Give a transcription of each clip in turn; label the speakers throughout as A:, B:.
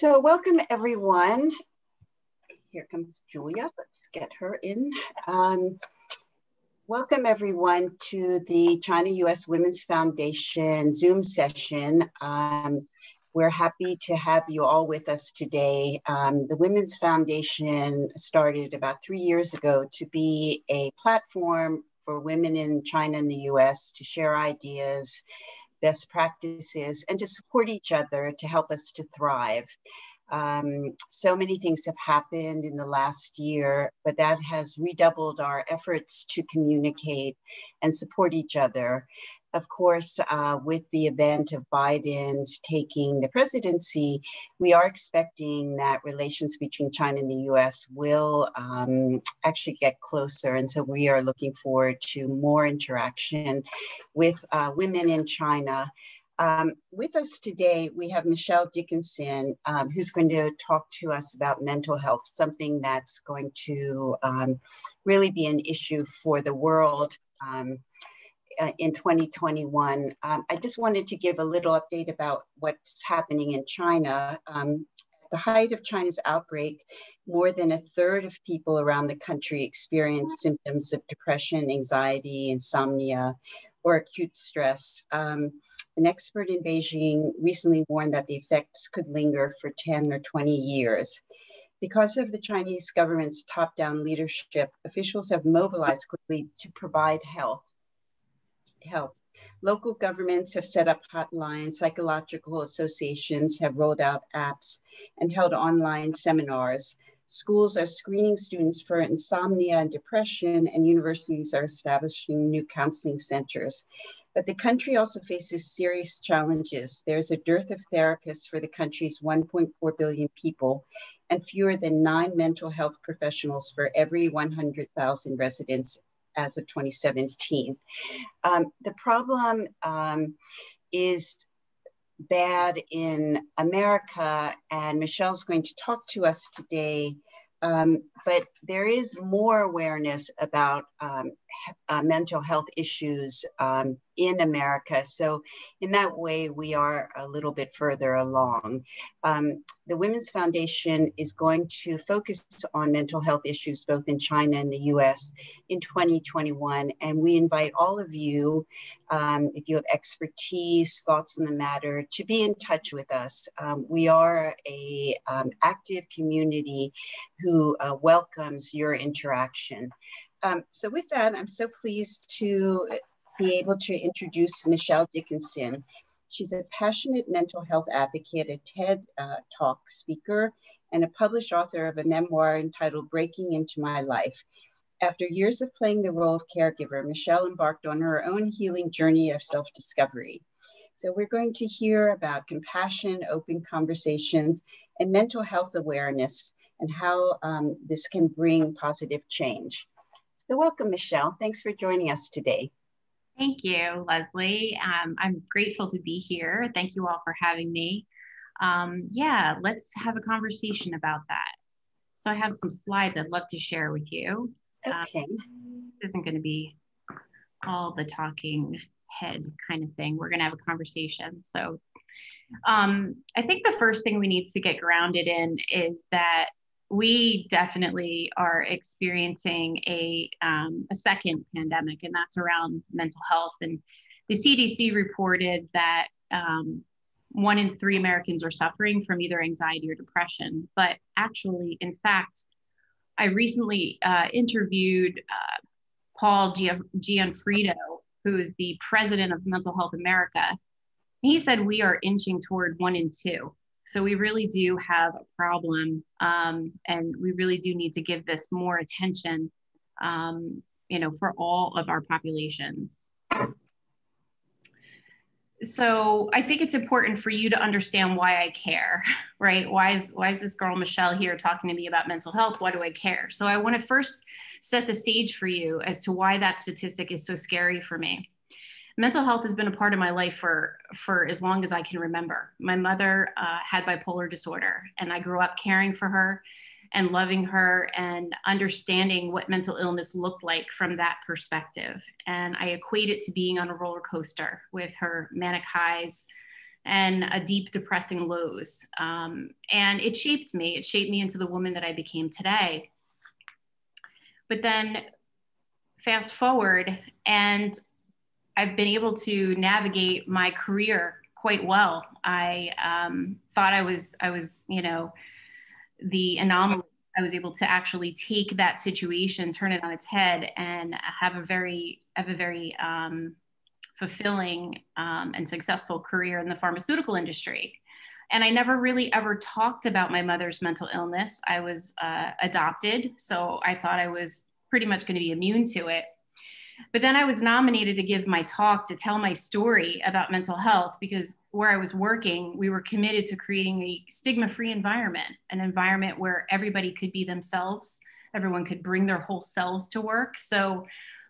A: So welcome everyone. Here comes Julia, let's get her in. Um, welcome everyone to the China US Women's Foundation Zoom session. Um, we're happy to have you all with us today. Um, the Women's Foundation started about three years ago to be a platform for women in China and the US to share ideas best practices, and to support each other to help us to thrive. Um, so many things have happened in the last year, but that has redoubled our efforts to communicate and support each other of course, uh, with the event of Biden's taking the presidency, we are expecting that relations between China and the US will um, actually get closer. And so we are looking forward to more interaction with uh, women in China. Um, with us today, we have Michelle Dickinson, um, who's going to talk to us about mental health, something that's going to um, really be an issue for the world. Um, uh, in 2021. Um, I just wanted to give a little update about what's happening in China. Um, the height of China's outbreak, more than a third of people around the country experienced symptoms of depression, anxiety, insomnia, or acute stress. Um, an expert in Beijing recently warned that the effects could linger for 10 or 20 years. Because of the Chinese government's top down leadership, officials have mobilized quickly to provide health help. Local governments have set up hotlines, psychological associations have rolled out apps and held online seminars. Schools are screening students for insomnia and depression, and universities are establishing new counseling centers. But the country also faces serious challenges. There's a dearth of therapists for the country's 1.4 billion people, and fewer than nine mental health professionals for every 100,000 residents as of 2017. Um, the problem um, is bad in America, and Michelle's going to talk to us today um, but there is more awareness about um, uh, mental health issues um, in America. So, in that way, we are a little bit further along. Um, the Women's Foundation is going to focus on mental health issues both in China and the US in 2021. And we invite all of you, um, if you have expertise, thoughts on the matter, to be in touch with us. Um, we are a active community who uh, welcomes your interaction. Um, so with that, I'm so pleased to be able to introduce Michelle Dickinson. She's a passionate mental health advocate, a TED uh, Talk speaker, and a published author of a memoir entitled Breaking Into My Life. After years of playing the role of caregiver, Michelle embarked on her own healing journey of self discovery. So, we're going to hear about compassion, open conversations, and mental health awareness and how um, this can bring positive change. So welcome, Michelle. Thanks for joining us today.
B: Thank you, Leslie. Um, I'm grateful to be here. Thank you all for having me. Um, yeah, let's have a conversation about that. So I have some slides I'd love to share with you.
A: Um, okay.
B: Um, this isn't going to be all the talking head kind of thing. We're going to have a conversation. So um, I think the first thing we need to get grounded in is that we definitely are experiencing a, um, a second pandemic, and that's around mental health. And the CDC reported that um, one in three Americans are suffering from either anxiety or depression. But actually, in fact, I recently uh, interviewed uh, Paul Gionfriddo, who is the president of Mental Health America. He said we are inching toward one in two. So we really do have a problem, um, and we really do need to give this more attention, um, you know, for all of our populations. So I think it's important for you to understand why I care, right? Why is why is this girl Michelle here talking to me about mental health? Why do I care? So I want to first set the stage for you as to why that statistic is so scary for me mental health has been a part of my life for for as long as I can remember. My mother uh, had bipolar disorder, and I grew up caring for her and loving her and understanding what mental illness looked like from that perspective. And I equate it to being on a roller coaster with her manic highs and a deep depressing lows. Um, and it shaped me. It shaped me into the woman that I became today. But then fast forward, and I've been able to navigate my career quite well. I um, thought I was, I was, you know, the anomaly. I was able to actually take that situation, turn it on its head, and have a very, have a very um, fulfilling um, and successful career in the pharmaceutical industry. And I never really ever talked about my mother's mental illness. I was uh, adopted, so I thought I was pretty much going to be immune to it. But then I was nominated to give my talk to tell my story about mental health because where I was working, we were committed to creating a stigma free environment, an environment where everybody could be themselves, everyone could bring their whole selves to work. So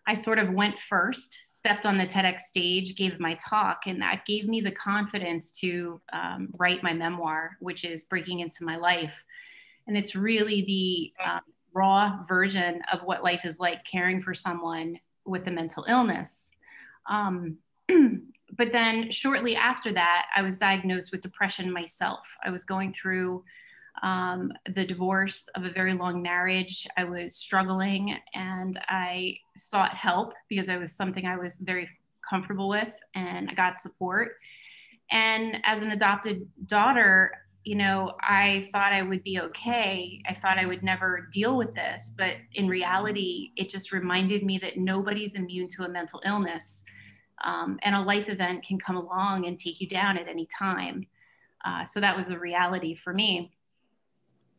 B: I sort of went first, stepped on the TEDx stage, gave my talk, and that gave me the confidence to um, write my memoir, which is Breaking Into My Life. And it's really the um, raw version of what life is like caring for someone with a mental illness. Um, but then shortly after that, I was diagnosed with depression myself. I was going through um, the divorce of a very long marriage. I was struggling and I sought help because I was something I was very comfortable with and I got support. And as an adopted daughter, you know, I thought I would be okay. I thought I would never deal with this. But in reality, it just reminded me that nobody's immune to a mental illness. Um, and a life event can come along and take you down at any time. Uh, so that was the reality for me.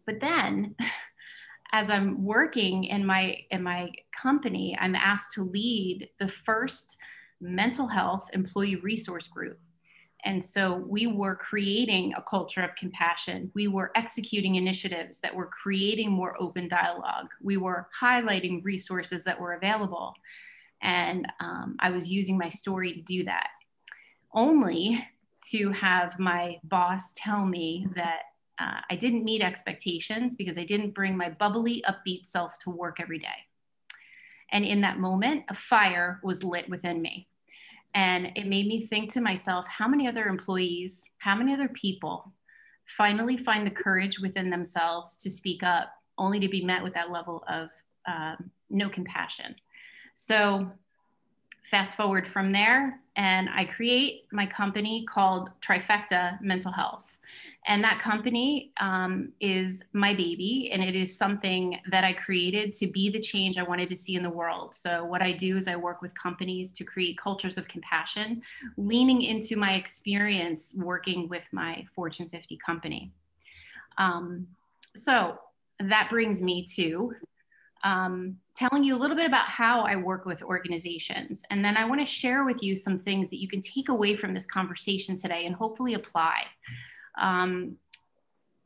B: But then, as I'm working in my in my company, I'm asked to lead the first mental health employee resource group. And so we were creating a culture of compassion. We were executing initiatives that were creating more open dialogue. We were highlighting resources that were available. And um, I was using my story to do that, only to have my boss tell me that uh, I didn't meet expectations because I didn't bring my bubbly, upbeat self to work every day. And in that moment, a fire was lit within me. And it made me think to myself, how many other employees, how many other people finally find the courage within themselves to speak up, only to be met with that level of um, no compassion? So, fast forward from there, and I create my company called Trifecta Mental Health. And that company um, is my baby, and it is something that I created to be the change I wanted to see in the world. So, what I do is I work with companies to create cultures of compassion, leaning into my experience working with my Fortune 50 company. Um, so, that brings me to um, telling you a little bit about how I work with organizations. And then I want to share with you some things that you can take away from this conversation today and hopefully apply. Um,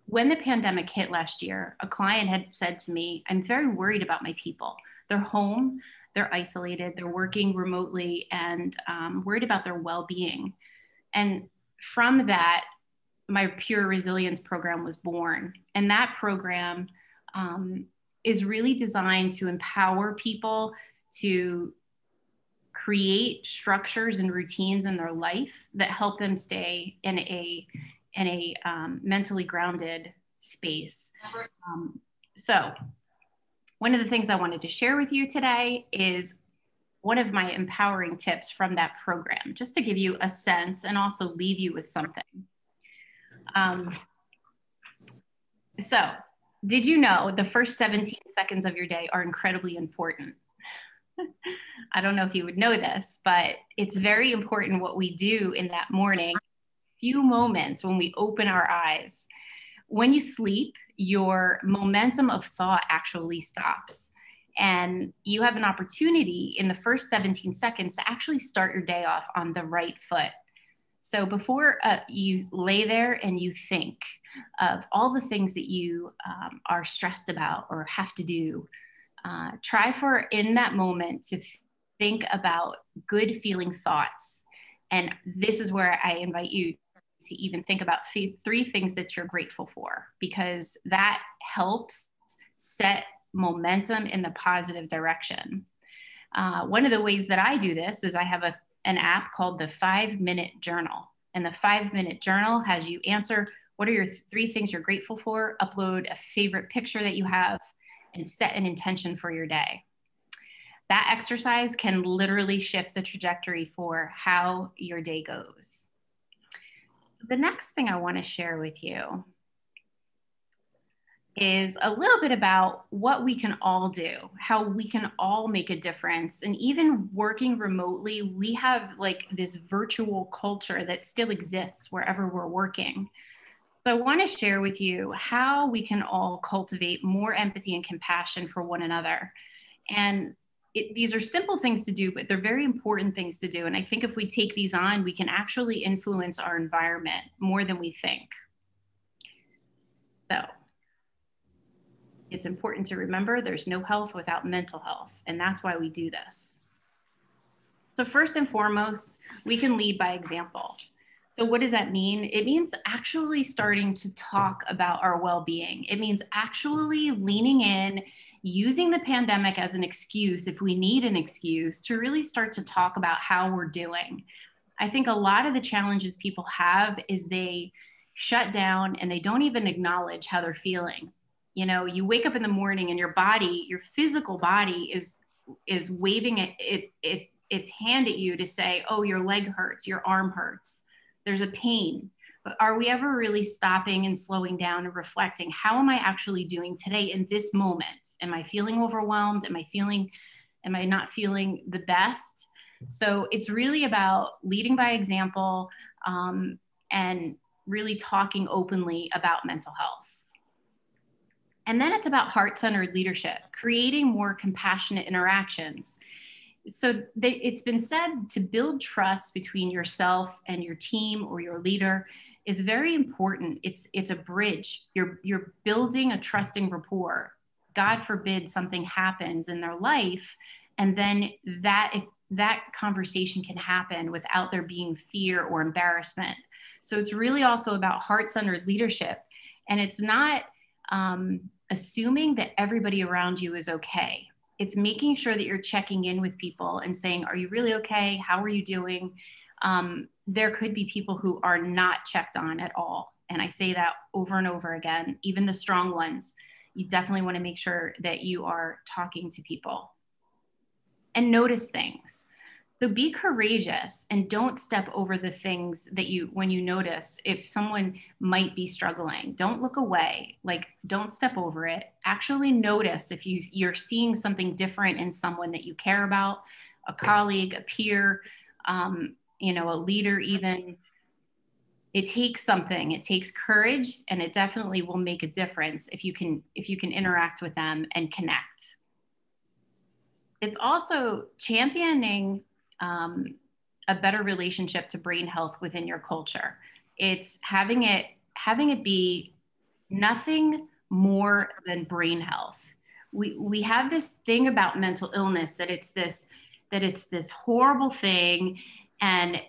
B: when the pandemic hit last year, a client had said to me, I'm very worried about my people. They're home, they're isolated, they're working remotely, and um, worried about their well being. And from that, my Pure Resilience program was born. And that program um, is really designed to empower people to create structures and routines in their life that help them stay in a in a um, mentally grounded space. Um, so, one of the things I wanted to share with you today is one of my empowering tips from that program, just to give you a sense and also leave you with something. Um, so, did you know the first 17 seconds of your day are incredibly important? I don't know if you would know this, but it's very important what we do in that morning few moments when we open our eyes. When you sleep, your momentum of thought actually stops. And you have an opportunity in the first 17 seconds to actually start your day off on the right foot. So before uh, you lay there and you think of all the things that you um, are stressed about or have to do, uh, try for in that moment to think about good feeling thoughts. And this is where I invite you to even think about three things that you're grateful for because that helps set momentum in the positive direction. Uh, one of the ways that I do this is I have a, an app called the Five Minute Journal. And the five minute journal has you answer what are your three things you're grateful for, upload a favorite picture that you have, and set an intention for your day. That exercise can literally shift the trajectory for how your day goes. The next thing I want to share with you is a little bit about what we can all do, how we can all make a difference. And even working remotely, we have like this virtual culture that still exists wherever we're working. So I want to share with you how we can all cultivate more empathy and compassion for one another. And it, these are simple things to do, but they're very important things to do. And I think if we take these on, we can actually influence our environment more than we think. So it's important to remember there's no health without mental health, and that's why we do this. So, first and foremost, we can lead by example. So, what does that mean? It means actually starting to talk about our well being. It means actually leaning in, using the pandemic as an excuse, if we need an excuse, to really start to talk about how we're doing. I think a lot of the challenges people have is they shut down and they don't even acknowledge how they're feeling you know you wake up in the morning and your body your physical body is is waving it, it, it its hand at you to say oh your leg hurts your arm hurts there's a pain but are we ever really stopping and slowing down and reflecting how am i actually doing today in this moment? Am i feeling overwhelmed? Am i feeling am i not feeling the best? So it's really about leading by example um, and really talking openly about mental health. And then it's about heart centered leadership, creating more compassionate interactions. So they, it's been said to build trust between yourself and your team or your leader is very important. It's it's a bridge. You're you're building a trusting rapport. God forbid something happens in their life, and then that that conversation can happen without there being fear or embarrassment. So it's really also about heart centered leadership, and it's not um, assuming that everybody around you is okay. It's making sure that you're checking in with people and saying, Are you really okay? How are you doing? Um, there could be people who are not checked on at all. And I say that over and over again, even the strong ones. You definitely want to make sure that you are talking to people and notice things. So be courageous and don't step over the things that you, when you notice if someone might be struggling, don't look away. Like, don't step over it. Actually notice if you, you're seeing something different in someone that you care about, a colleague, a peer, um, you know, a leader, even. It takes something. It takes courage, and it definitely will make a difference if you can if you can interact with them and connect. It's also championing um, a better relationship to brain health within your culture. It's having it having it be nothing more than brain health. We we have this thing about mental illness that it's this that it's this horrible thing and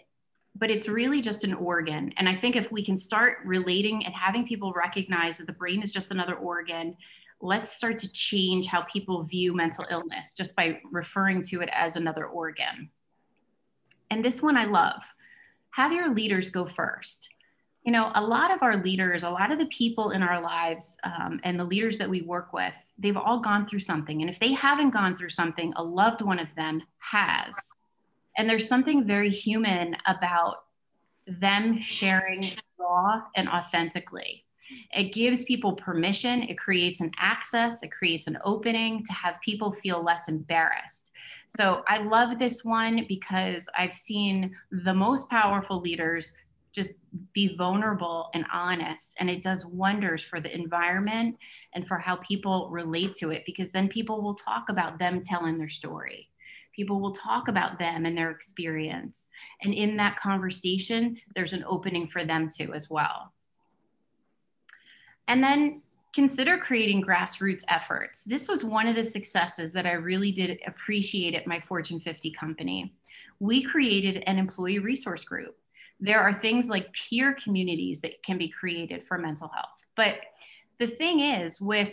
B: but it's really just an organ. And I think if we can start relating and having people recognize that the brain is just another organ, let's start to change how people view mental illness just by referring to it as another organ. And this one I love have your leaders go first. You know, a lot of our leaders, a lot of the people in our lives um, and the leaders that we work with, they've all gone through something. And if they haven't gone through something, a loved one of them has. And there's something very human about them sharing raw and authentically. It gives people permission, it creates an access, it creates an opening to have people feel less embarrassed. So I love this one because I've seen the most powerful leaders just be vulnerable and honest and it does wonders for the environment and for how people relate to it because then people will talk about them telling their story people will talk about them and their experience and in that conversation there's an opening for them too as well and then consider creating grassroots efforts. This was one of the successes that I really did appreciate at my Fortune 50 company. We created an employee resource group. There are things like peer communities that can be created for mental health. But the thing is, with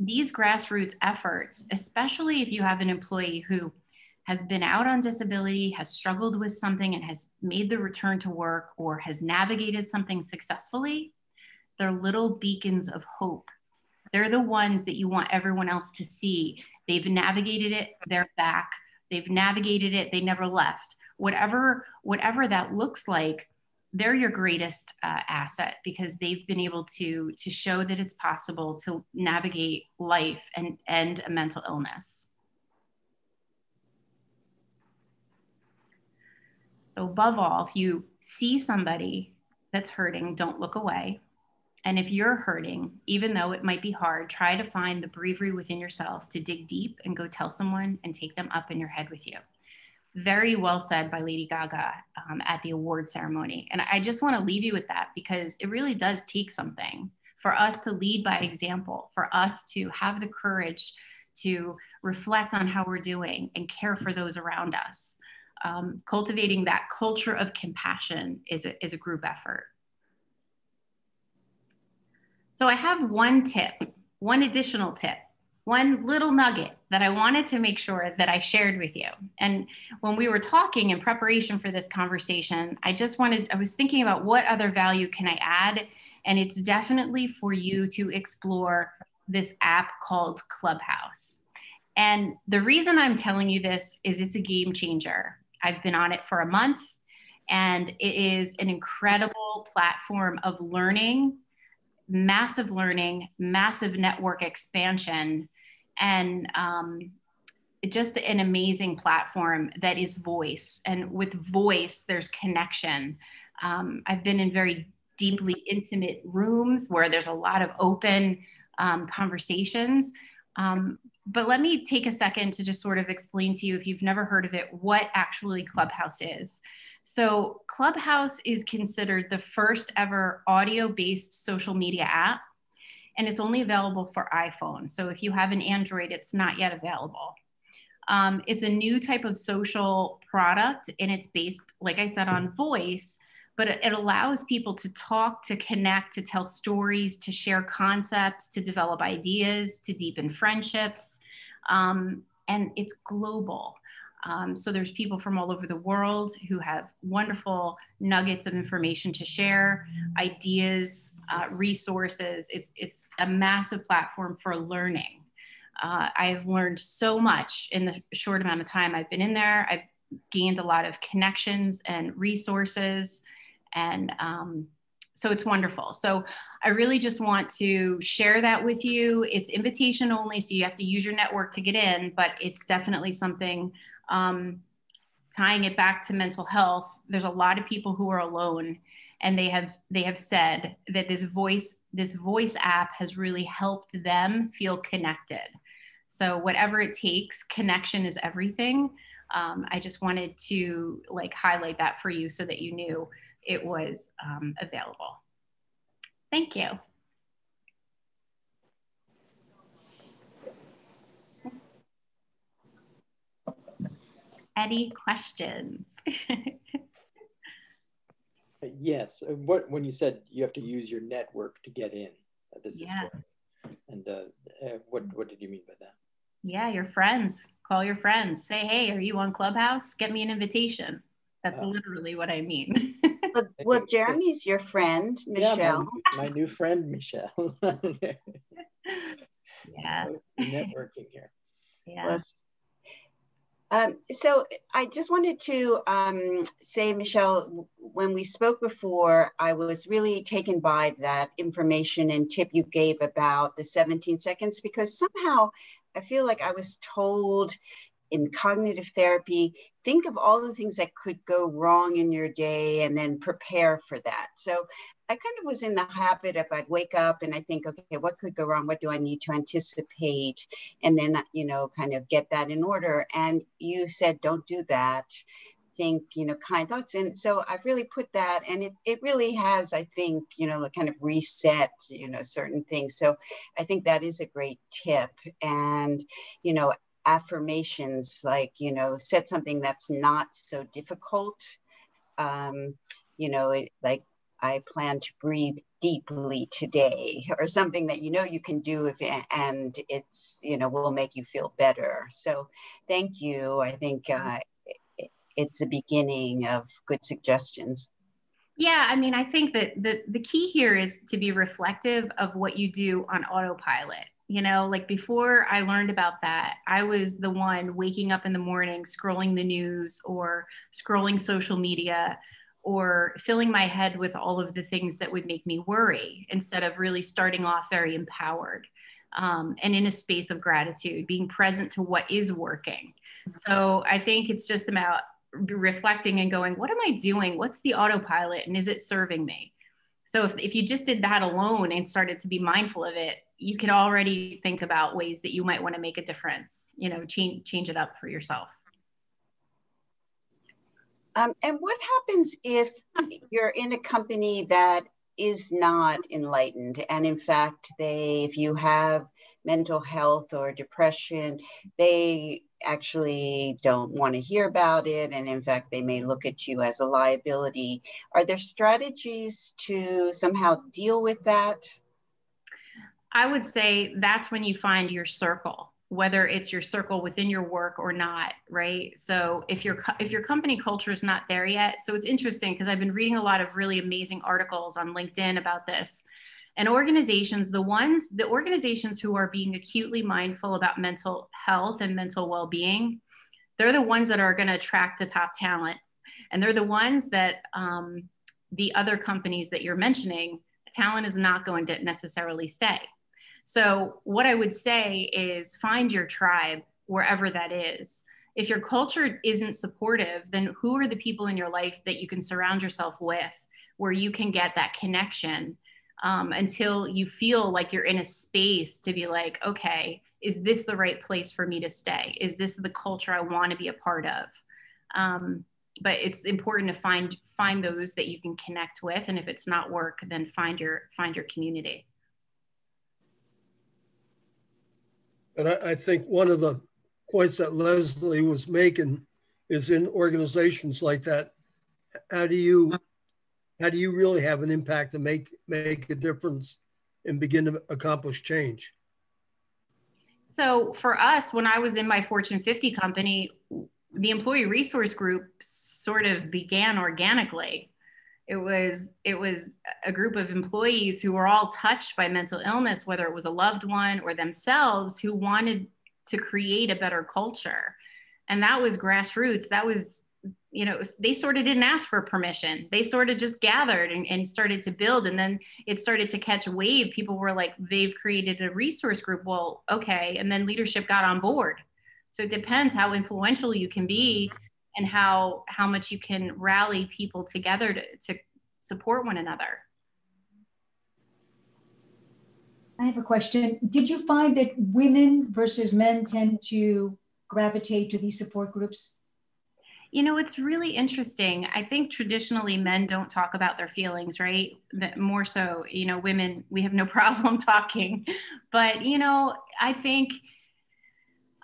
B: these grassroots efforts, especially if you have an employee who has been out on disability, has struggled with something and has made the return to work or has navigated something successfully, they're little beacons of hope. They're the ones that you want everyone else to see. They've navigated it, they're back. They've navigated it, they never left. Whatever, whatever that looks like, they're your greatest uh, asset because they've been able to to show that it's possible to navigate life and end a mental illness. So, above all, if you see somebody that's hurting, don't look away. And if you're hurting, even though it might be hard, try to find the bravery within yourself to dig deep and go tell someone and take them up in your head with you. Very well said by Lady Gaga um, at the award ceremony. And I just want to leave you with that because it really does take something for us to lead by example, for us to have the courage to reflect on how we're doing and care for those around us um, cultivating that culture of compassion is a, is a group effort. So I have one tip, one additional tip, one little nugget that I wanted to make sure that I shared with you. And when we were talking in preparation for this conversation, I just wanted, I was thinking about what other value can I add? And it's definitely for you to explore this app called Clubhouse. And the reason I'm telling you this is it's a game changer. I've been on it for a month, and it is an incredible platform of learning, massive learning, massive network expansion, and um, just an amazing platform that is voice. And with voice, there's connection. Um, I've been in very deeply intimate rooms where there's a lot of open um, conversations. Um, but let me take a second to just sort of explain to you, if you've never heard of it, what actually Clubhouse is. So, Clubhouse is considered the first ever audio based social media app, and it's only available for iPhone. So, if you have an Android, it's not yet available. Um, it's a new type of social product, and it's based, like I said, on voice but it allows people to talk, to connect, to tell stories, to share concepts, to develop ideas, to deepen friendships um, and it's global. Um, so there's people from all over the world who have wonderful nuggets of information to share, ideas, uh, resources. It's it's a massive platform for learning. Uh, I've learned so much in the short amount of time I've been in there. I've gained a lot of connections and resources, and um, so it's wonderful. So I really just want to share that with you. It's invitation only, so you have to use your network to get in, but it's definitely something um, tying it back to mental health. There's a lot of people who are alone, and they have they have said that this voice this voice app has really helped them feel connected. So whatever it takes, connection is everything. Um, I just wanted to like highlight that for you so that you knew it was um, available. Thank you. Any questions?
C: yes. Uh, what when you said you have to use your network to get in? Uh, this yeah. is and uh, uh, what what did you mean by that?
B: Yeah, your friends. Call your friends. Say, hey, are you on Clubhouse? Get me an invitation. That's oh. literally what I mean.
A: well, well, Jeremy's your friend, Michelle. Yeah,
C: my, my, new friend, Michelle.
B: yeah.
C: So, networking here.
B: Yeah. Well,
A: um, so I just wanted to um, say, Michelle, when we spoke before, I was really taken by that information and tip you gave about the 17 seconds because somehow I feel like I was told in cognitive therapy, think of all the things that could go wrong in your day and then prepare for that. So I kind of was in the habit of I'd wake up and I think, okay, what could go wrong? What do I need to anticipate? And then, you know, kind of get that in order. And you said, don't do that. Think, you know, kind thoughts. And so I've really put that, and it, it really has, I think, you know, kind of reset, you know, certain things. So I think that is a great tip. And, you know, affirmations like you know set something that's not so difficult um, you know it, like I plan to breathe deeply today, or something that you know you can do if and it's you know will make you feel better. So, thank you. I think uh, it's the beginning of good suggestions.
B: Yeah, I mean, I think that the the key here is to be reflective of what you do on autopilot. You know, like before I learned about that, I was the one waking up in the morning, scrolling the news or scrolling social media or filling my head with all of the things that would make me worry instead of really starting off very empowered um, and in a space of gratitude, being present to what is working. So I think it's just about reflecting and going, what am I doing? What's the autopilot? And is it serving me? So if, if you just did that alone and started to be mindful of it, you can already think about ways that you might want to make a difference, you know, change, change it up for yourself.
A: Um, and what happens if you're in a company that is not enlightened? And in fact they if you have mental health or depression they actually don't want to hear about it and in fact they may look at you as a liability. Are there strategies to somehow deal with that
B: i would say that's when you find your circle whether it's your circle within your work or not right? So if your if your company culture is not there yet so it's interesting because i've been reading a lot of really amazing articles on linkedin about this. And organizations the ones the organizations who are being acutely mindful about mental health and mental well-being they're the ones that are going to attract the top talent. And they're the ones that um, the other companies that you're mentioning talent is not going to necessarily stay so, what I would say is find your tribe wherever that is. If your culture isn't supportive, then who are the people in your life that you can surround yourself with where you can get that connection um, until you feel like you're in a space to be like, okay, is this the right place for me to stay? Is this the culture I want to be a part of? Um, but it's important to find find those that you can connect with, and if it's not work, then find your find your community.
D: And I, I think one of the points that Leslie was making is in organizations like that, how do you how do you really have an impact to make make a difference and begin to accomplish change?
B: So for us, when I was in my Fortune 50 company, the employee resource group sort of began organically it was it was a group of employees who were all touched by mental illness whether it was a loved one or themselves who wanted to create a better culture. And that was grassroots. That was you know they sort of didn't ask for permission. They sort of just gathered and, and started to build. And then it started to catch wave. People were like they've created a resource group. Well okay. And then leadership got on board. So it depends how influential you can be and how how much you can rally people together to, to support one another.
E: I have a question. Did you find that women versus men tend to gravitate to these support groups?
B: You know it's really interesting. I think traditionally men don't talk about their feelings right? That more so you know women we have no problem talking. But you know i think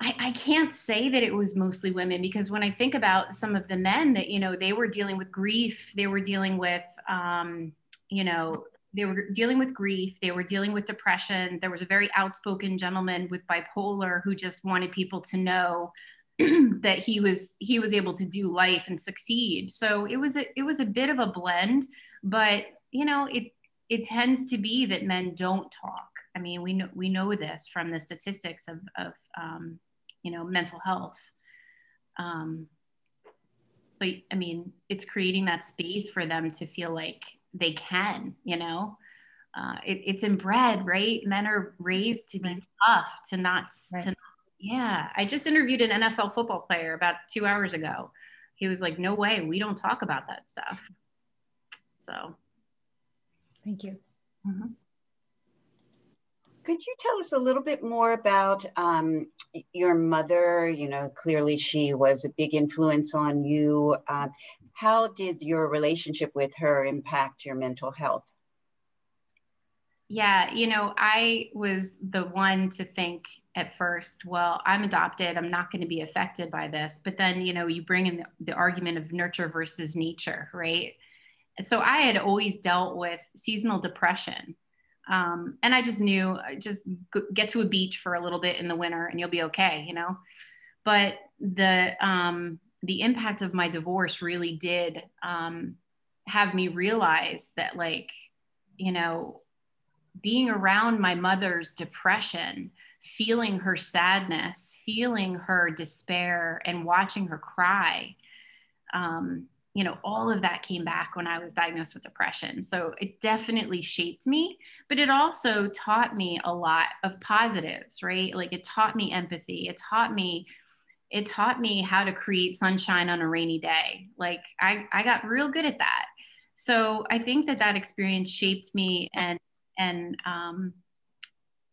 B: I, I can't say that it was mostly women because when I think about some of the men that, you know, they were dealing with grief, they were dealing with, um, you know, they were dealing with grief, they were dealing with depression. There was a very outspoken gentleman with bipolar who just wanted people to know that he was he was able to do life and succeed. So it was a it was a bit of a blend, but you know, it it tends to be that men don't talk. I mean, we know we know this from the statistics of, of um, you know mental health. Um, but i mean it's creating that space for them to feel like they can you know? Uh, it, it's inbred right? Men are raised to be right. tough to not right. to yeah. I just interviewed an nfl football player about two hours ago. He was like no way. We don't talk about that stuff. So.
E: Thank you.
A: Mm-hmm. Could you tell us a little bit more about um, your mother? You know, clearly she was a big influence on you. Uh, how did your relationship with her impact your mental health?
B: Yeah, you know, I was the one to think at first, well, I'm adopted, I'm not going to be affected by this. But then, you know, you bring in the, the argument of nurture versus nature, right? so I had always dealt with seasonal depression. Um, and I just knew just get to a beach for a little bit in the winter and you'll be okay, you know. But the um, the impact of my divorce really did um, have me realize that, like, you know, being around my mother's depression, feeling her sadness, feeling her despair, and watching her cry. Um, you know, all of that came back when I was diagnosed with depression. So it definitely shaped me, but it also taught me a lot of positives, right? Like it taught me empathy. It taught me, it taught me how to create sunshine on a rainy day. Like I, I got real good at that. So I think that that experience shaped me and, and, um,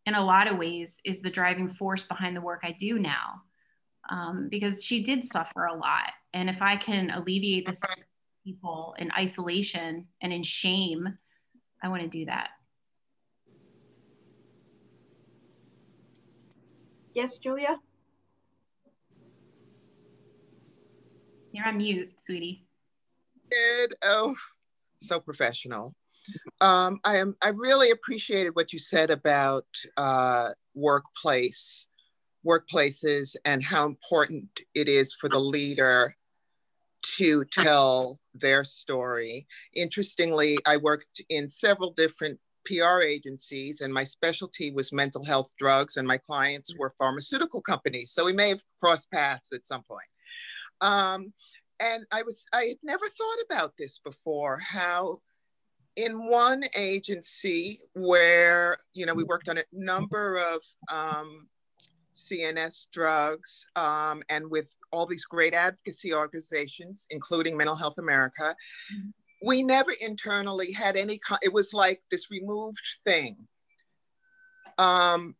B: in a lot of ways is the driving force behind the work I do now. Um, because she did suffer a lot and if I can alleviate this people in isolation and in shame, I want to do that.
A: Yes, Julia?
B: You're on mute, sweetie.
F: Good. Oh, so professional. Um, I am. I really appreciated what you said about uh, workplace, workplaces, and how important it is for the leader to tell their story. Interestingly, I worked in several different PR agencies, and my specialty was mental health drugs, and my clients were pharmaceutical companies. So we may have crossed paths at some point. Um, and I was I had never thought about this before. How in one agency where you know we worked on a number of um, CNS drugs um, and with all these great advocacy organizations, including Mental Health America. Mm-hmm. We never internally had any, it was like this removed thing. Um,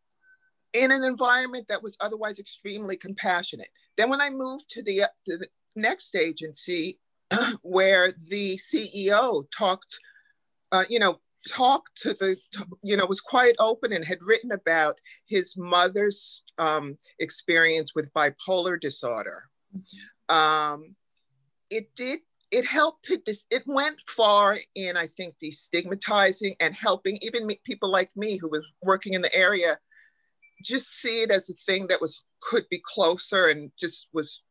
F: in an environment that was otherwise extremely compassionate. Then when I moved to the, to the next agency where the CEO talked, uh, you know, talked to the, you know, was quite open and had written about his mother's um, experience with bipolar disorder. Um, it did, it helped to, dis- it went far in, I think, destigmatizing and helping even me, people like me who was working in the area just see it as a thing that was, could be closer and just was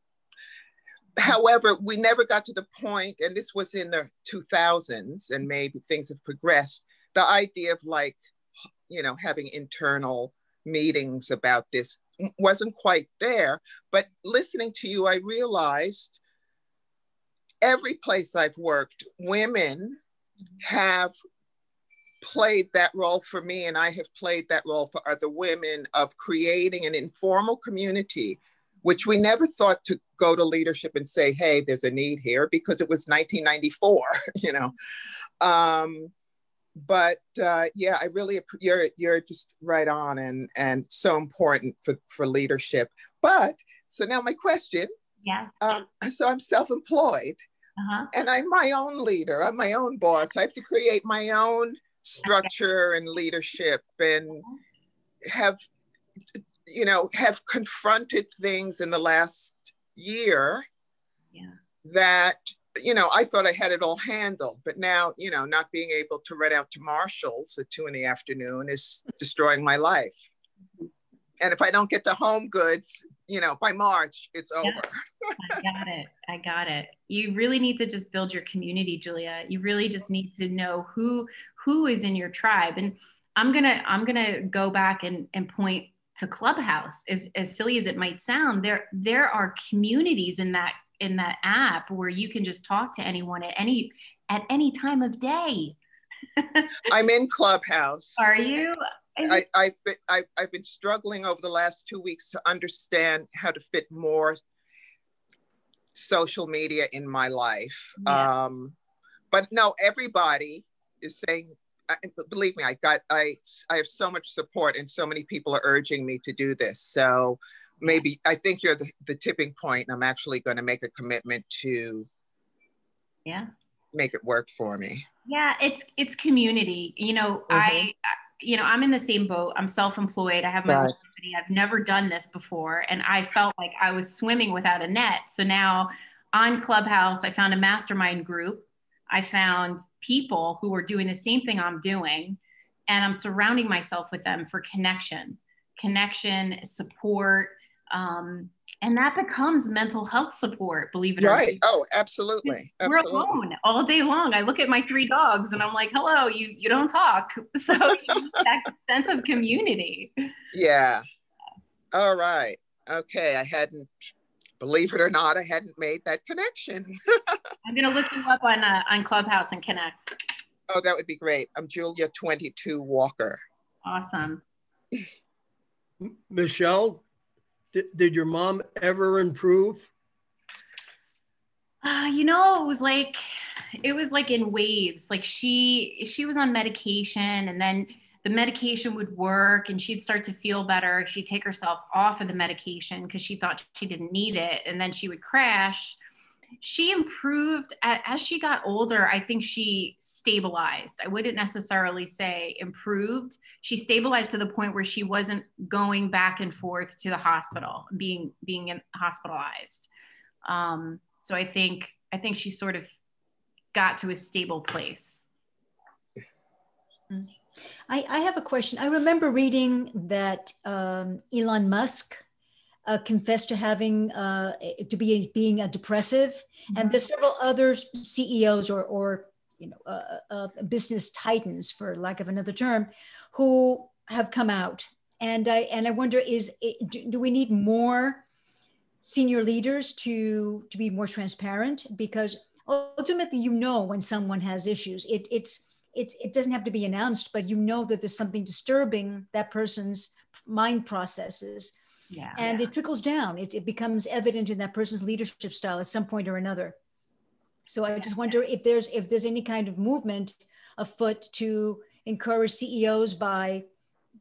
F: however, we never got to the point, and this was in the 2000s, and maybe things have progressed. The idea of like, you know, having internal meetings about this wasn't quite there. But listening to you, I realized every place I've worked, women mm-hmm. have played that role for me, and I have played that role for other women of creating an informal community which we never thought to go to leadership and say, hey, there's a need here because it was 1994, you know. Um, but uh, yeah, I really you're you're just right on and and so important for for leadership. But so now my question.
B: Yeah.
F: Um, so I'm self-employed, uh-huh. and I'm my own leader. I'm my own boss. I have to create my own structure and leadership, and have you know, have confronted things in the last year
B: yeah.
F: that, you know, I thought I had it all handled, but now, you know, not being able to run out to Marshall's at two in the afternoon is destroying my life. Mm-hmm. And if I don't get to HomeGoods, you know, by March, it's over.
B: I got it. I got it. You really need to just build your community, Julia. You really just need to know who who is in your tribe. And I'm gonna I'm gonna go back and, and point to clubhouse as, as silly as it might sound there there are communities in that in that app where you can just talk to anyone at any at any time of day
F: i'm in clubhouse
B: are you
F: I, have been I, I've been struggling over the last two weeks to understand how to fit more social media in my life. Yeah. Um, but no, everybody is saying I, believe me, I got I I have so much support and so many people are urging me to do this. So maybe I think you're the, the tipping point. I'm actually going to make a commitment to
B: yeah
F: make it work for me.
B: Yeah, it's it's community. You know, mm-hmm. I you know, I'm in the same boat. I'm self-employed. I have my right. own company. I've never done this before and I felt like I was swimming without a net. So now on Clubhouse, I found a mastermind group I found people who were doing the same thing I'm doing, and I'm surrounding myself with them for connection, connection, support. Um, and that becomes mental health support, believe it
F: right.
B: or not.
F: Right. Oh, absolutely.
B: We're
F: absolutely.
B: alone all day long. I look at my three dogs and I'm like, hello, you, you don't talk. So that sense of community.
F: Yeah. All right. Okay. I hadn't, believe it or not, I hadn't made that connection.
B: I'm going to look you up on, uh, on Clubhouse and connect.
F: Oh, that would be great. I'm Julia 22 Walker.
B: Awesome.
D: Michelle, did, did your mom ever improve?
B: Uh, you know, it was like it was like in waves. Like she she was on medication and then the medication would work and she'd start to feel better. She'd take herself off of the medication because she thought she didn't need it. And then she would crash. She improved as she got older. I think she stabilized. I wouldn't necessarily say improved. She stabilized to the point where she wasn't going back and forth to the hospital, being being hospitalized. Um, so I think I think she sort of got to a stable place.
E: I, I have a question. I remember reading that um, Elon Musk uh, confessed to having uh, to be being a depressive, mm-hmm. and there's several other CEOs or or you know uh, uh, business titans, for lack of another term, who have come out. And I and I wonder is do, do we need more senior leaders to to be more transparent because ultimately you know when someone has issues it it's it, it doesn't have to be announced but you know that there's something disturbing that person's mind processes.
B: Yeah,
E: and
B: yeah.
E: it trickles down. It, it becomes evident in that person's leadership style at some point or another. So i just wonder if there's if there's any kind of movement afoot to encourage ceos by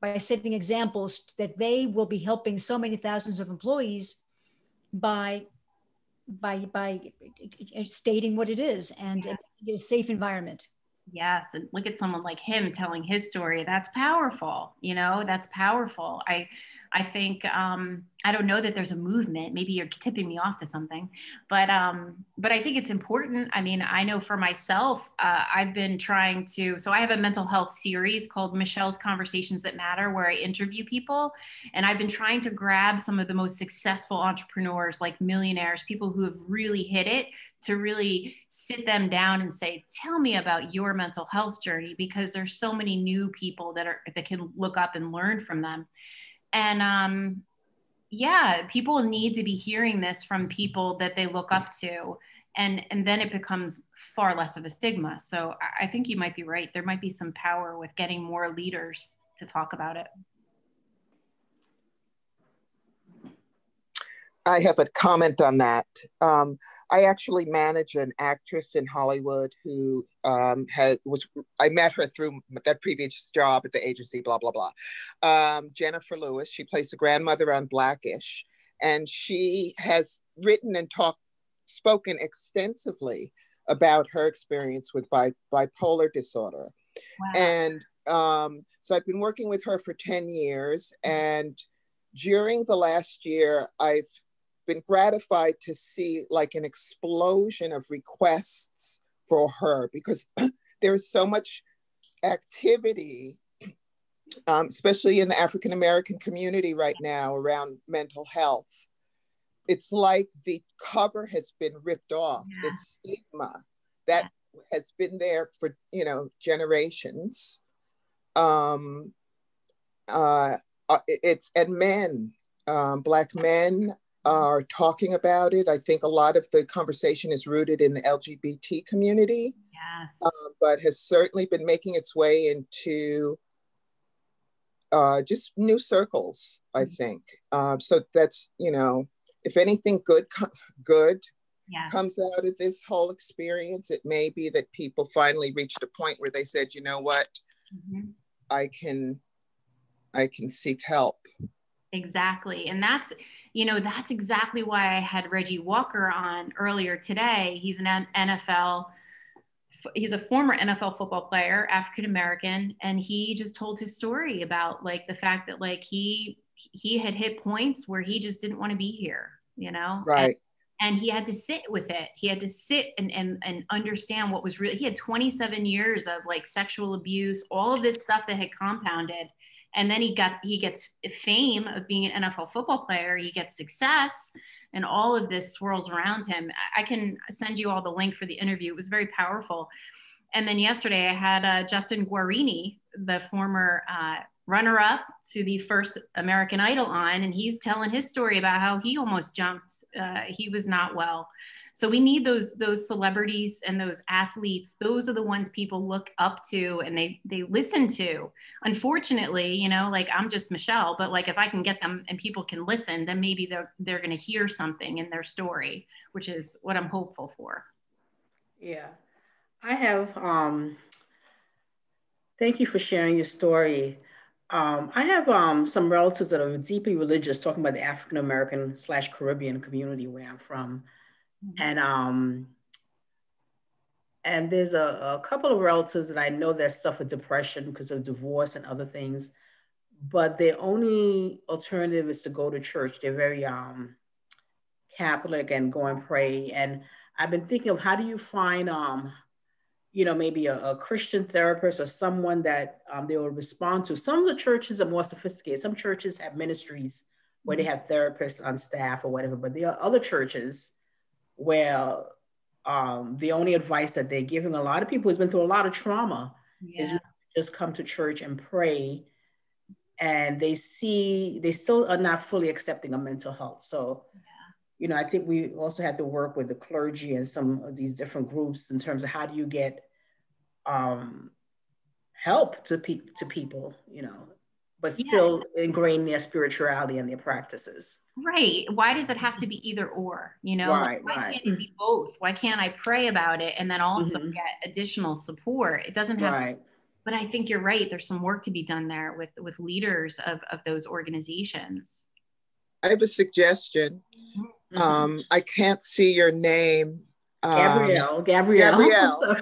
E: by setting examples that they will be helping so many thousands of employees by by by stating what it is and yeah. a safe environment
B: yes and look at someone like him telling his story that's powerful you know that's powerful. I I think um, I don't know that there's a movement. Maybe you're tipping me off to something, but um, but I think it's important. I mean, I know for myself, uh, I've been trying to. So I have a mental health series called Michelle's Conversations That Matter, where I interview people, and I've been trying to grab some of the most successful entrepreneurs, like millionaires, people who have really hit it, to really sit them down and say, "Tell me about your mental health journey," because there's so many new people that are that can look up and learn from them and um, yeah people need to be hearing this from people that they look up to. And and then it becomes far less of a stigma. So i think you might be right. There might be some power with getting more leaders to talk about it
F: I have a comment on that. Um, I actually manage an actress in Hollywood who um, had was I met her through that previous job at the agency. Blah blah blah. Um, Jennifer Lewis. She plays the grandmother on Blackish, and she has written and talked, spoken extensively about her experience with bi- bipolar disorder, wow. and um, so I've been working with her for ten years, and during the last year, I've been gratified to see like an explosion of requests for her because there's so much activity, um, especially in the African American community right now around mental health. It's like the cover has been ripped off, yeah. the stigma that yeah. has been there for you know generations. Um, uh, uh it's and men, um, black men are talking about it. I think a lot of the conversation is rooted in the LGBT community,
B: yes.
F: uh, but has certainly been making its way into uh, just new circles. I mm-hmm. think uh, so. That's you know, if anything good, good
B: yes.
F: comes out of this whole experience, it may be that people finally reached a point where they said, you know what, mm-hmm. I can, I can seek help.
B: Exactly, and that's you know, that's exactly why I had Reggie Walker on earlier today. He's an NFL, he's a former NFL football player, African American, and he just told his story about like the fact that like he he had hit points where he just didn't want to be here, you know,
F: right.
B: and he had to sit with it he had to sit and and, and understand what was real he had 27 years of like sexual abuse all of this stuff that had compounded and then he got he gets fame of being an nfl football player. He gets success and all of this swirls around him. I can send you all the link for the interview. It was very powerful. And then yesterday i had uh, justin guarini the former uh, runner up to the first American Idol on, and he's telling his story about how he almost jumped. Uh, he was not well. So we need those those celebrities and those athletes. Those are the ones people look up to and they they listen to. Unfortunately, you know, like I'm just Michelle, but like if I can get them and people can listen, then maybe they're they're going to hear something in their story, which is what I'm hopeful for.
G: Yeah, I have. um Thank you for sharing your story. Um, I have um, some relatives that are deeply religious, talking about the African American slash Caribbean community where I'm from, mm-hmm. and um, and there's a, a, couple of relatives that I know that suffer depression because of divorce and other things, but their only alternative is to go to church. They're very um, Catholic and go and pray. And I've been thinking of how do you find um, you know, maybe a, a Christian therapist or someone that um, they will respond to. Some of the churches are more sophisticated. Some churches have ministries where they mm-hmm. have therapists on staff or whatever, but there are other churches where um, the only advice that they're giving a lot of people who's been through a lot of trauma yeah. is just come to church and pray and they see they still are not fully accepting of mental health so you know, I think we also have to work with the clergy and some of these different groups in terms of how do you get um, help to pe- to people, you know, but still yeah. ingrain their spirituality and their practices.
B: Right. Why does it have to be either or? You know,
G: right,
B: like, why
G: right.
B: can't it be both? Why can't I pray about it and then also mm-hmm. get additional support? It doesn't have.
G: Right.
B: But I think you're right. There's some work to be done there with with leaders of of those organizations.
F: I have a suggestion. Mm-hmm. Um, I can't see your name.
G: Um, Gabrielle. Gabrielle.
F: Gabrielle.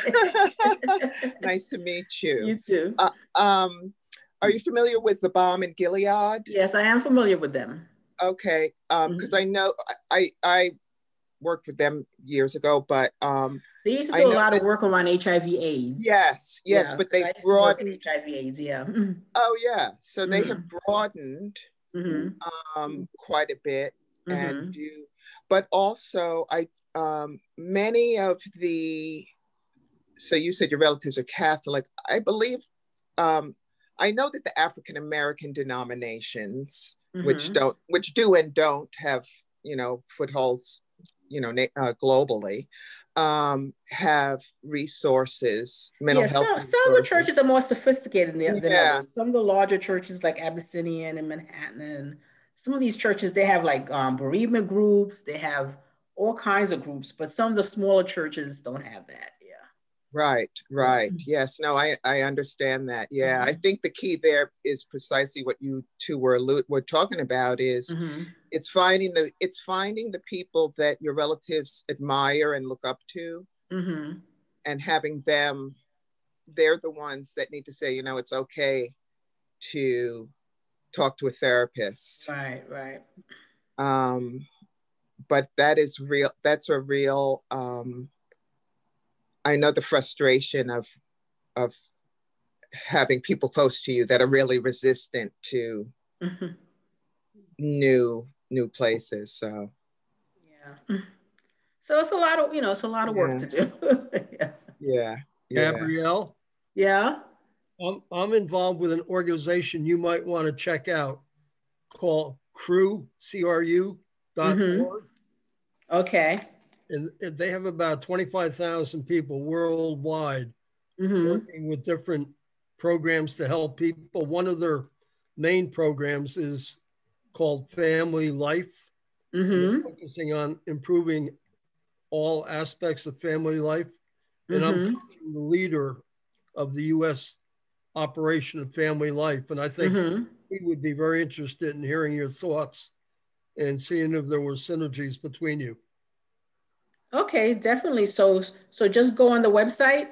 F: nice to meet you.
G: You too.
F: Uh, um, are you familiar with the Balm in Gilead?
G: Yes, I am familiar with them.
F: Okay, because um, mm-hmm. I know I I worked with them years ago, but um,
G: they used to do a lot of work around HIV/AIDS.
F: Yes, yes, yeah, but they broadened
G: HIV/AIDS. Yeah.
F: Oh yeah, so they mm-hmm. have broadened mm-hmm. um, quite a bit mm-hmm. and do, but also I um, many of the so you said your relatives are Catholic. I believe um, I know that the African American denominations, mm-hmm. which don't, which do and don't have, you know, footholds, you know, uh, globally, um, have resources, mental yeah, health.
G: Some, some, of the churches are more sophisticated than, than yeah. others. Some of the larger churches, like Abyssinian and Manhattan, and some of these churches, they have like um, bereavement groups. They have all kinds of groups, but some of the smaller churches don't have that. Yeah.
F: Right. Right. Mm-hmm. Yes. No. I I understand that. Yeah. Mm-hmm. I think the key there is precisely what you two were were talking about. Is mm-hmm it's finding the it's finding the people that your relatives admire and look up to mm-hmm. and having them they're the ones that need to say you know it's okay to talk to a therapist
G: right right
F: um but that is real that's a real um i know the frustration of of having people close to you that are really resistant to mm-hmm. new new places. So
G: yeah. So it's a lot of, you know, it's a lot of work yeah. to do.
F: yeah. yeah. yeah.
D: Gabrielle.
G: Yeah.
D: I'm, I'm involved with an organization you might want to check out called CRU, C-R-U dot mm-hmm. org.
G: Okay.
D: And they have about 25,000 people worldwide mm-hmm. working with different programs to help people. One of their main programs is called Family Life, mm-hmm. focusing on improving all aspects of family life. And mm-hmm. I'm the leader of the U.S. operation of Family Life. And I think mm-hmm. he would be very interested in hearing your thoughts and seeing if there were synergies between you.
G: Okay, definitely. So, so just go on the website.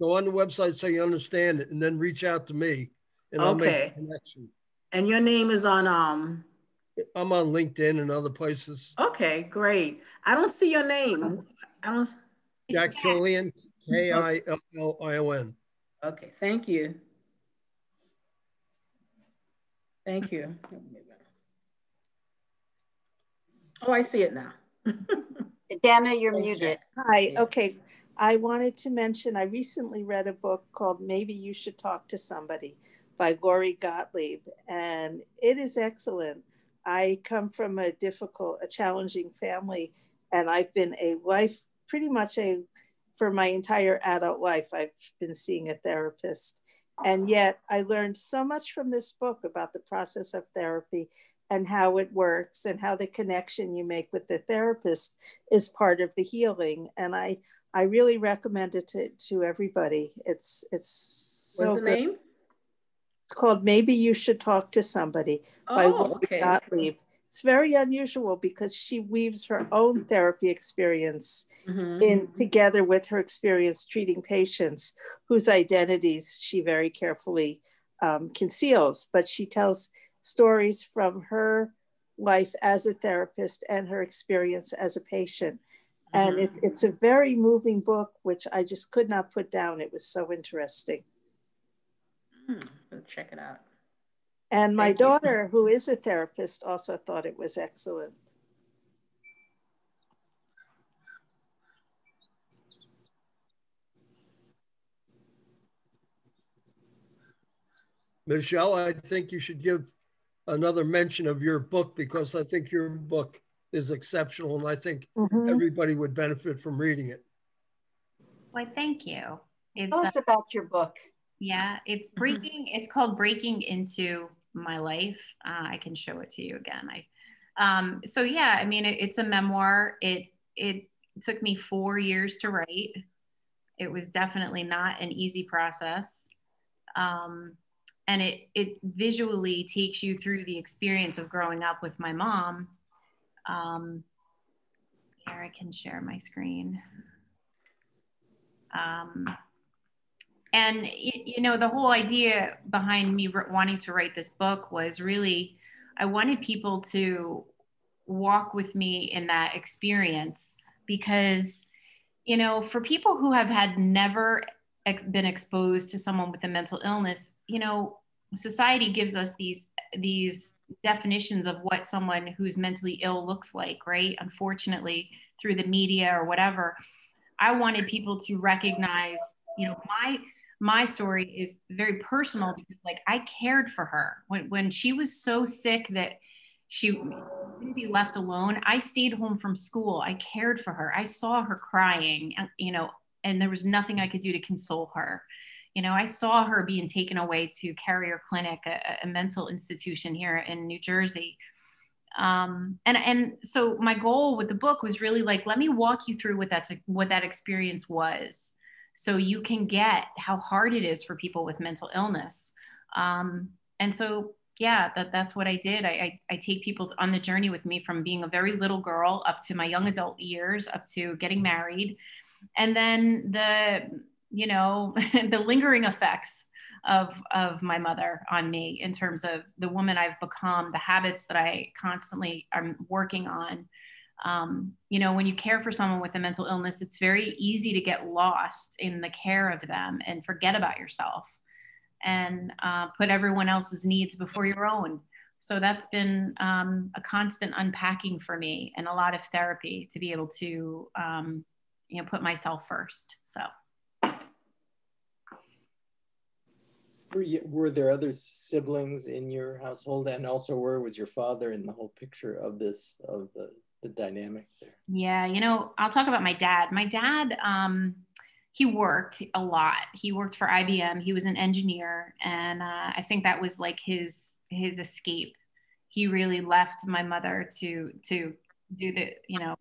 D: Go on the website so you understand it, and then reach out to me, and I'll make a connection.
G: And your name is on um
D: I'm on LinkedIn and other places.
G: Okay, great. I don't see your name. I don't.
D: Jack Killion, K I L L I O N.
G: Okay, thank you. Thank you. Oh, I see it now.
A: Dana, you're
G: Thanks,
A: muted.
H: Hi, okay. I wanted to mention, I recently read a book called Maybe You Should Talk to Somebody by Lori Gottlieb, and it is excellent. I come from a difficult, a challenging family, and I've been a wife pretty much a for my entire adult life. I've been seeing a therapist. And yet I learned so much from this book about the process of therapy and how it works and how the connection you make with the therapist is part of the healing. And I I really recommend it to, to everybody. It's it's so
G: What's the
H: good.
G: name?
H: It's called Maybe You Should Talk to Somebody by
G: Oh,
H: Lori
G: okay.
H: Gottlieb. It's very unusual because she weaves her own therapy experience
G: Mhm.
H: in together with her experience treating patients whose identities she very carefully um, conceals. But she tells stories from her life as a therapist and her experience as a patient. And
G: Mhm.
H: it, it's a very moving book, which I just could not put down. It was so interesting.
G: Hmm, check it out.
H: And my
G: Thank you.
H: daughter, who is a therapist, also thought it was excellent.
D: Michelle, I think you should give another mention of your book because I think your book is exceptional and I think
H: Mhm.
D: everybody would benefit from reading it.
B: Why, thank you. It's
A: Tell
B: uh,
A: us about your book.
B: yeah, it's
G: Mm-hmm.
B: breaking. It's called Breaking into My Life. Uh, I can show it to you again. I um, so yeah, I mean, it, it's a memoir. It it took me four years to write. It was definitely not an easy process. Um, and it it visually takes you through the experience of growing up with my mom. Um, here I can share my screen. Um, and you know the whole idea behind me wanting to write this book was really i wanted people to walk with me in that experience because you know for people who have had never ex- been exposed to someone with a mental illness you know society gives us these these definitions of what someone who's mentally ill looks like right? Unfortunately through the media or whatever. I wanted people to recognize you know my my story is very personal because like I cared for her when when she was so sick that she couldn't be left alone. I stayed home from school. I cared for her. I saw her crying, uh, you know, and there was nothing I could do to console her. You know, I saw her being taken away to Carrier Clinic, a, a mental institution here in New Jersey. Um, and and so my goal with the book was really like, let me walk you through what that's what that experience was so you can get how hard it is for people with mental illness. Um, and so yeah that, that's what i did. I, I, I take people on the journey with me from being a very little girl up to my young adult years up to getting married. And then the you know the lingering effects of of my mother on me in terms of the woman i've become the habits that i constantly am working on um, you know, when you care for someone with a mental illness, it's very easy to get lost in the care of them and forget about yourself and uh, put everyone else's needs before your own. So that's been um, a constant unpacking for me and a lot of therapy to be able to, um, you know, put myself first. So.
C: Were, were there other siblings in your household, and also where was your father in the whole picture of this of the the dynamic there?
B: Yeah, you know, I'll talk about my dad. My dad, um, he worked a lot. He worked for IBM. He was an engineer, and uh, I think that was like his his escape. He really left my mother to to do the you know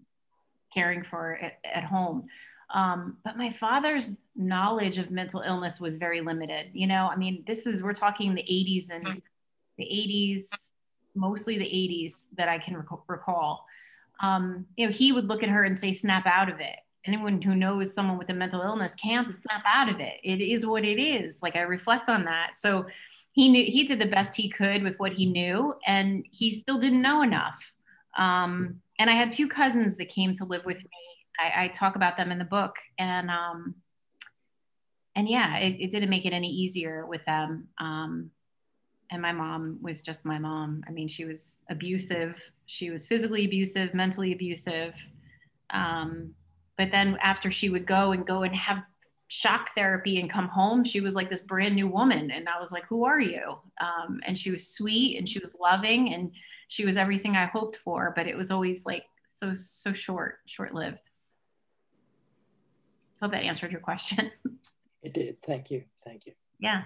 B: caring for at, at home. Um, but my father's knowledge of mental illness was very limited. You know, I mean, this is we're talking the 80s and the 80s, mostly the 80s that I can rec- recall um, you know, he would look at her and say, snap out of it. Anyone who knows someone with a mental illness can't snap out of it. It is what it is. Like I reflect on that. So he knew he did the best he could with what he knew, and he still didn't know enough. Um, and I had two cousins that came to live with me. I, I talk about them in the book, and um, and yeah, it, it, didn't make it any easier with them. Um, and my mom was just my mom. I mean, she was abusive. She was physically abusive, mentally abusive. Um, but then after she would go and go and have shock therapy and come home, she was like this brand new woman. And I was like, who are you? Um, and she was sweet and she was loving and she was everything I hoped for, but it was always like so, so short, short lived. Hope that answered your question.
C: It did. Thank you. Thank you.
B: Yeah.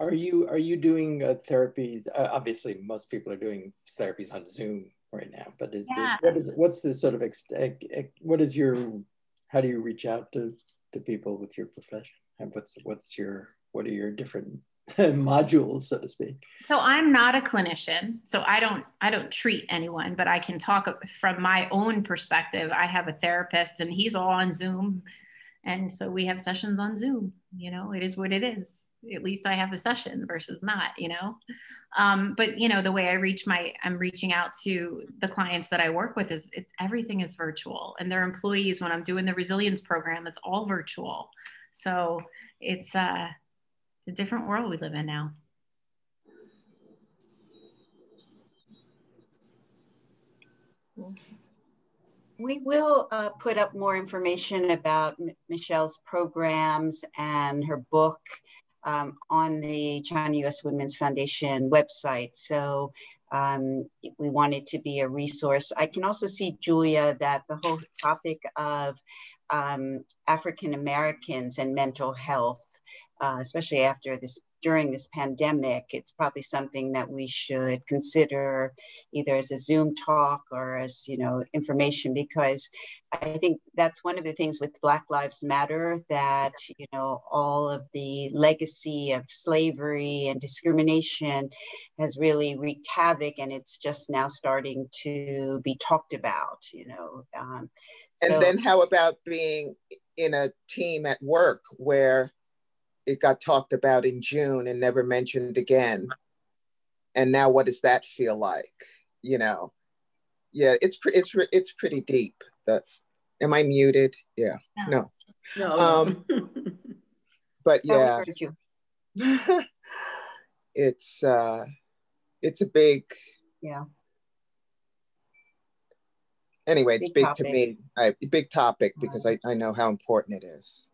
C: Are you are you doing uh, therapies? Uh, obviously, most people are doing therapies on Zoom right now. But is
B: yeah.
C: what is what's the sort of what is your how do you reach out to to people with your profession? And what's what's your what are your different modules, so to speak?
B: So I'm not a clinician, so I don't I don't treat anyone, but I can talk from my own perspective. I have a therapist, and he's all on Zoom, and so we have sessions on Zoom. You know, it is what it is at least I have a session versus not, you know. Um, but you know, the way I reach my, I'm reaching out to the clients that I work with is it's everything is virtual, and their employees. When I'm doing the resilience program, it's all virtual. So it's uh, it's a different world we live in now.
A: We will uh, put up more information about M Michelle's programs and her book um, on the China U.S. Women's Foundation website. So um, we wanted to be a resource. I can also see, Julia, that the whole topic of um, African Americans and mental health, uh, especially after this during this pandemic, it's probably something that we should consider either as a Zoom talk or as, you know, information, because I think that's one of the things with Black Lives Matter that, you know, all of the legacy of slavery and discrimination has really wreaked havoc and it's just now starting to be talked about, you know. Um,
F: so, and then how about being in a team at work where it got talked about in June and never mentioned again. And now, what does that feel like? You know, yeah, it's pre- it's re- it's pretty deep. That am I muted? Yeah, no,
G: no.
F: Um, but yeah, it's uh, it's a big
A: yeah.
F: Anyway, it's big, big to me. I, big topic because I, I know how important it is.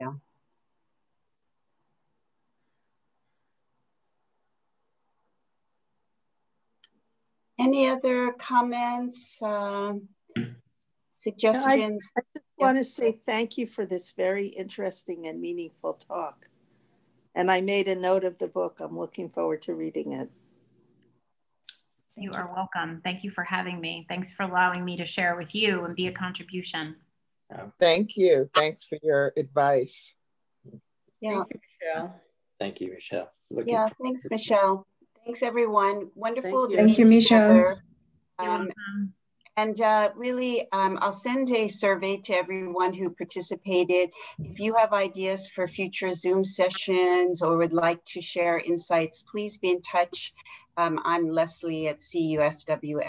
A: Yeah. Any other comments, um, suggestions?
H: I, I just want to say thank you for this very interesting and meaningful talk. And I made a note of the book. I'm looking forward to reading it.
B: You are welcome. Thank you for having me. Thanks for allowing me to share with you and be a contribution.
F: Thank you. Thanks for your advice.
A: Yeah.
G: Thank you, Michelle.
C: Thank you, Michelle.
A: Looking yeah, thanks, Michelle. Thanks, everyone. Wonderful.
I: Thank you, Thank you Michelle.
B: Um,
A: and uh, really, um, I'll send a survey to everyone who participated. If you have ideas for future Zoom sessions or would like to share insights, please be in touch. Um, I'm Leslie at cuswf.org.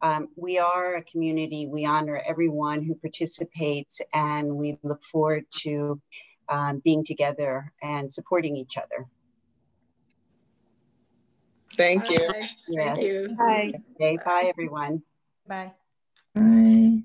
A: Um, we are a community. We honor everyone who participates, and we look forward to um, being together and supporting each other.
F: Thank you.
G: Bye. Yes. Thank you.
A: Bye. Okay, bye everyone.
E: Bye.
I: Bye.